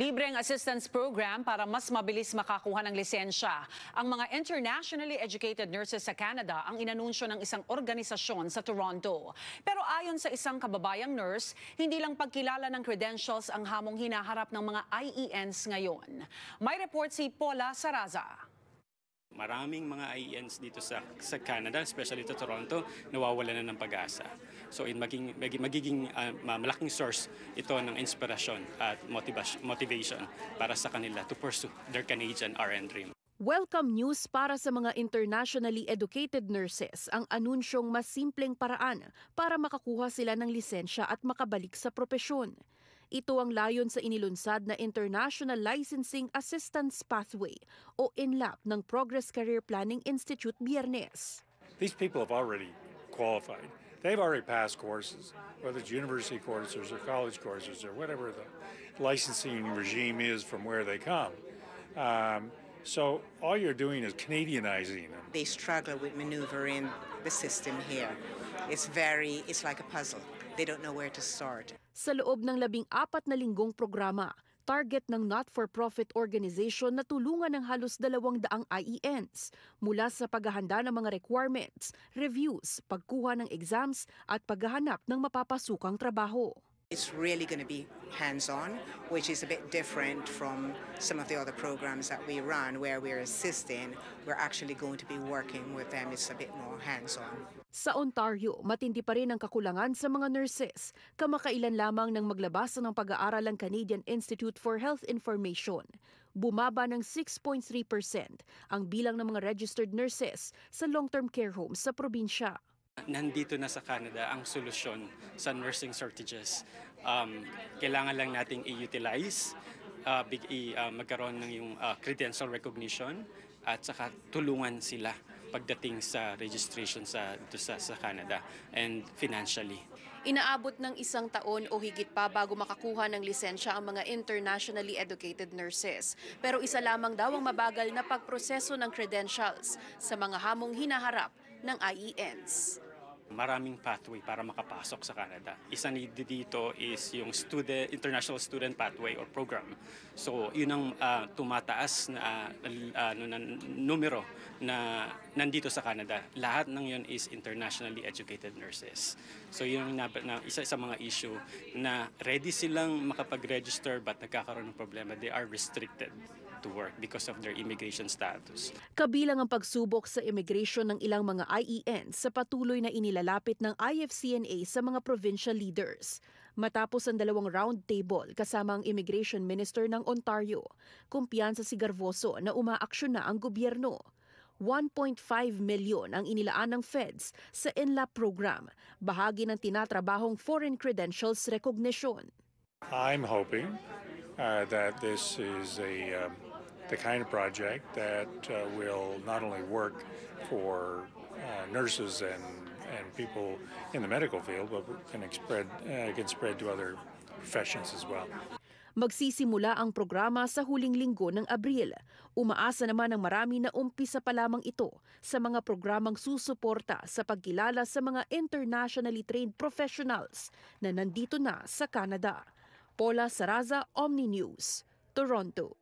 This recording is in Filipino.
Libreng assistance program para mas mabilis makakuha ng lisensya. Ang mga internationally educated nurses sa Canada ang inanunsyo ng isang organisasyon sa Toronto. Pero ayon sa isang kababayang nurse, hindi lang pagkilala ng credentials ang hamong hinaharap ng mga IENs ngayon. May report si Paula Saraza. Maraming mga IENs dito sa, sa Canada, especially to Toronto, nawawala na ng pag-asa. So in maging, magiging uh, malaking source ito ng inspirasyon at motivation para sa kanila to pursue their Canadian RN dream. Welcome news para sa mga internationally educated nurses ang anunsyong mas simpleng paraan para makakuha sila ng lisensya at makabalik sa propesyon. Ito ang layon sa inilunsad na International Licensing Assistance Pathway o INLAP ng Progress Career Planning Institute Biyernes. These people have already qualified. They've already passed courses, whether it's university courses or college courses or whatever the licensing regime is from where they come. Um, so all you're doing is Canadianizing them. They struggle with maneuvering the system here. It's very, it's like a puzzle. They don't know where to start. Sa loob ng labing apat na linggong programa, target ng not-for-profit organization na tulungan ng halos dalawang daang IENs mula sa paghahanda ng mga requirements, reviews, pagkuha ng exams at paghahanap ng mapapasukang trabaho. It's really going to be hands-on, which is a bit different from some of the other programs that we run where we're assisting. We're actually going to be working with them. It's a bit more hands-on. Sa Ontario, matindi pa rin ang kakulangan sa mga nurses. Kamakailan lamang nang maglabas ng pag-aaral ang Canadian Institute for Health Information. Bumaba ng 6.3% ang bilang ng mga registered nurses sa long-term care homes sa probinsya. Nandito na sa Canada ang solusyon sa nursing shortages. Um, kailangan lang nating i-utilize, uh, big, i, uh, magkaroon ng yung uh, credential recognition at saka tulungan sila pagdating sa registration sa, sa, sa Canada and financially. Inaabot ng isang taon o higit pa bago makakuha ng lisensya ang mga internationally educated nurses. Pero isa lamang daw ang mabagal na pagproseso ng credentials sa mga hamong hinaharap ng IENs maraming pathway para makapasok sa Canada. Isa ni dito is yung student international student pathway or program. So, yun ang uh, tumataas na uh, na, numero na nandito sa Canada. Lahat ng yun is internationally educated nurses. So, yun na, na isa sa mga issue na ready silang makapag-register but nagkakaroon ng problema. They are restricted to work because of their immigration status. Kabilang ang pagsubok sa immigration ng ilang mga IEN sa patuloy na inilalapit ng IFCNA sa mga provincial leaders. Matapos ang dalawang round table kasama ang Immigration Minister ng Ontario, kumpiyansa si Garvoso na umaaksyon na ang gobyerno. 1.5 milyon ang inilaan ng feds sa INLAP program, bahagi ng tinatrabahong foreign credentials recognition. I'm hoping uh, that this is a um, the kind of project that uh, will not only work for uh, nurses and and people in the medical field, but can spread uh, can spread to other professions as well. Magsisimula ang programa sa huling linggo ng Abril. Umaasa naman ng marami na umpisa pa lamang ito sa mga programang susuporta sa pagkilala sa mga internationally trained professionals na nandito na sa Canada. Paula Saraza, Omni News, Toronto.